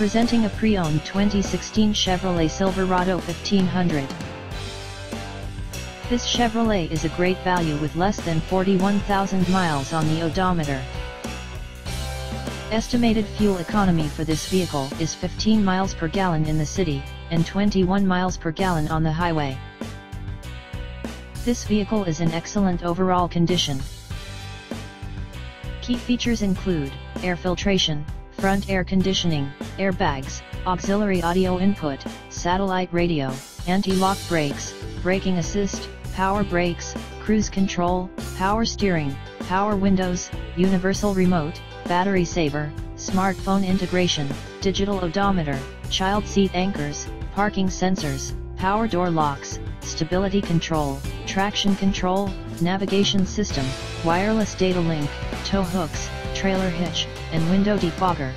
Presenting a pre-owned 2016 Chevrolet Silverado 1500. This Chevrolet is a great value with less than 41,000 miles on the odometer. Estimated fuel economy for this vehicle is 15 miles per gallon in the city, and 21 miles per gallon on the highway. This vehicle is in excellent overall condition. Key features include, air filtration, front air conditioning, airbags, auxiliary audio input, satellite radio, anti-lock brakes, braking assist, power brakes, cruise control, power steering, power windows, universal remote, battery saver, smartphone integration, digital odometer, child seat anchors, parking sensors, power door locks, stability control, traction control, navigation system, wireless data link, tow hooks, trailer hitch, and window defogger.